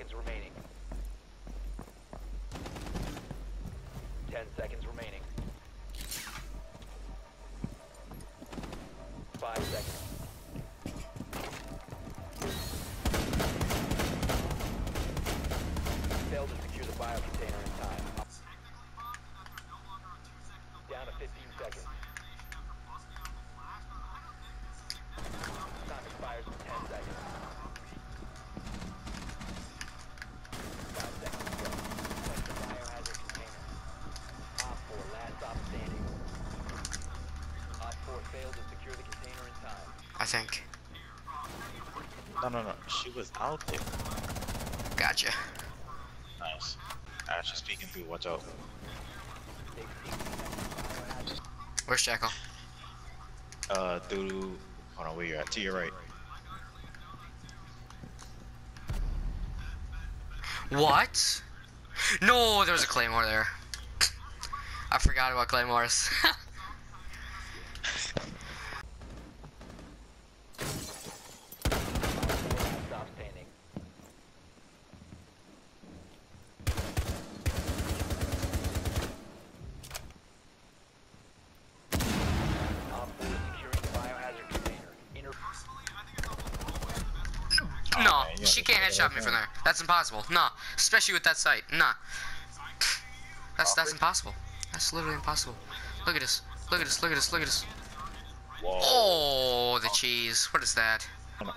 seconds remaining. Ten seconds remaining. Think. No, no, no. She was out there. Gotcha. Nice. Actually speaking through, watch out. Where's Jackal? Uh, through. Hold on, where you at? To your right. What? No, there was a claymore there. I forgot about claymores. Last stop standing. Op 4 is securing the biohazard container. Inter- no, she can't headshot me from there. That's impossible. No, especially with that sight. Nah. That's that's impossible. That's literally impossible. Look at this. Look at this. Look at this. Look at this. Whoa. Oh, the cheese. What is that?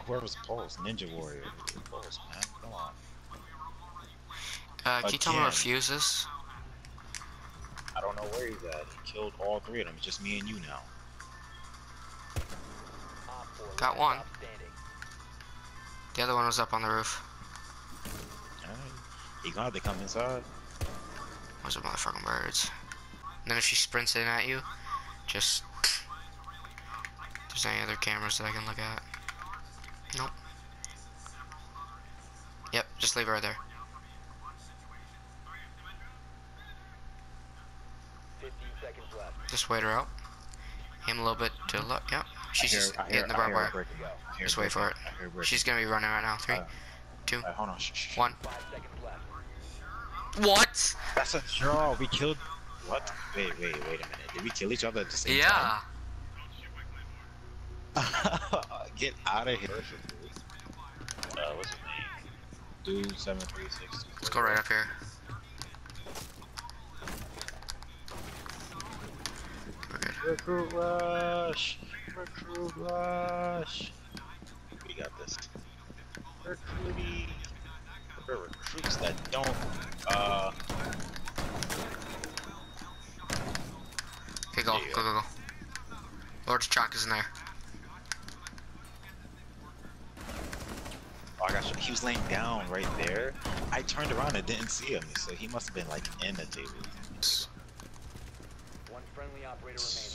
Where was Pulse? Ninja Warrior. Pulse, man. Come on. Uh, can you tell me where Again. Fuse is? I don't know where he's at. He killed all three of them. It's just me and you now. Got one. Stop standing. The other one was up on the roof. Alright. He gonna have to come inside. Those are motherfucking birds. And then if she sprints in at you, just. There's any other cameras that I can look at. Nope. Yep, just leave her right there. 15 seconds left. Just wait her out. Aim a little bit to the left. Yep. She's hear- just I hear- hitting the I barbed wire. breaking. Go. I hear Just wait for it. breaking. I hear breaking. She's gonna be running right now. Three, Uh, two, Alright, hold on. Shh, one. Five seconds left. What? That's a draw. We killed. What? Wait, wait, wait a minute. Did we kill each other at the same Yeah. time? Get out of here. Uh, what's his name? Dude, seven three six. Let's go right up here. We're. Recruit rush. Recruit rush. We got this. Recruiting. For recruits that don't. Uh. Okay, go, There go, go, go. Lord Chalk is in there. Oh, I got you. He was laying down right there. I turned around and didn't see him, so he must have been like in the table. One friendly operator remaining.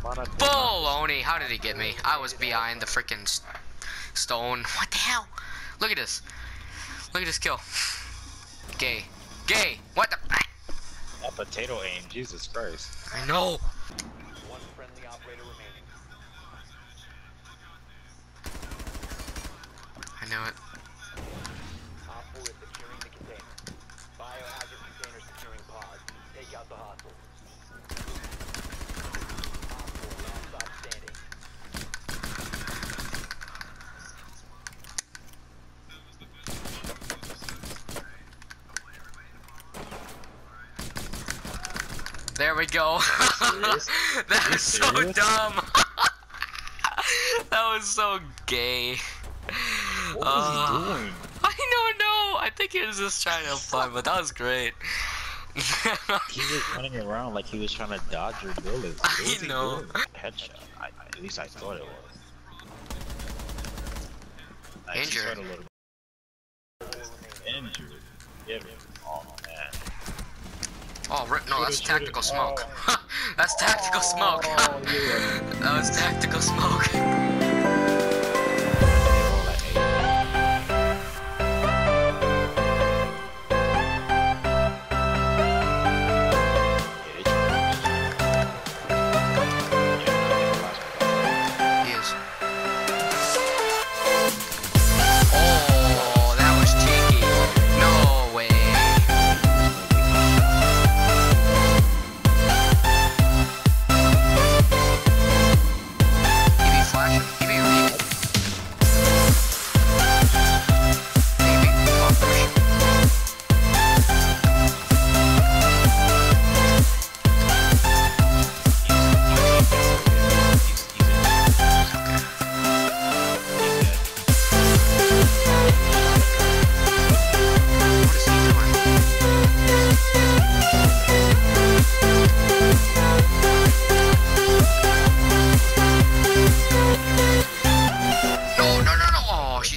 He might Baloney! How did he get me? I was behind the freaking s- stone. What the hell? Look at this. Look at this kill. Gay. Gay! What the? That potato aim, Jesus Christ. I know. One friendly operator remaining. I knew it. Op 4 is securing the container. Biohazard container securing pod. Take out the hostile. Op 4 last stop standing. There we go. that was so dumb. that was so gay. What was Uh, he doing? I don't know. I think he was just trying to have fun, but that was great. He was running around like he was trying to dodge your bullets. I know. Headshot. I, at least I thought it was. I Injured. tried a little bit. 4 remaining. Injured. Yeah, man. Oh, no, that's tactical smoke. that's tactical oh, smoke. Oh, that was tactical smoke.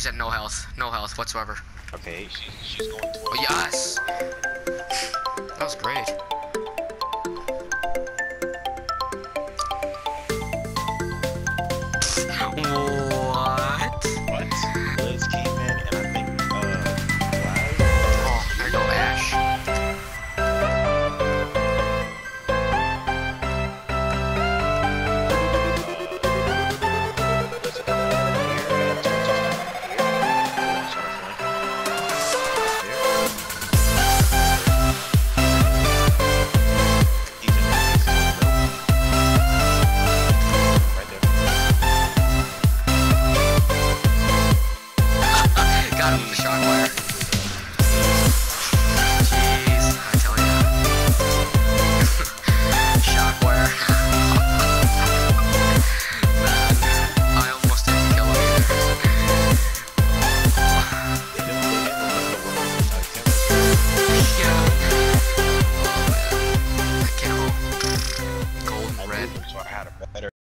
she's at no health. No health whatsoever. Okay, she, she's going to... Oh, yes! That was great.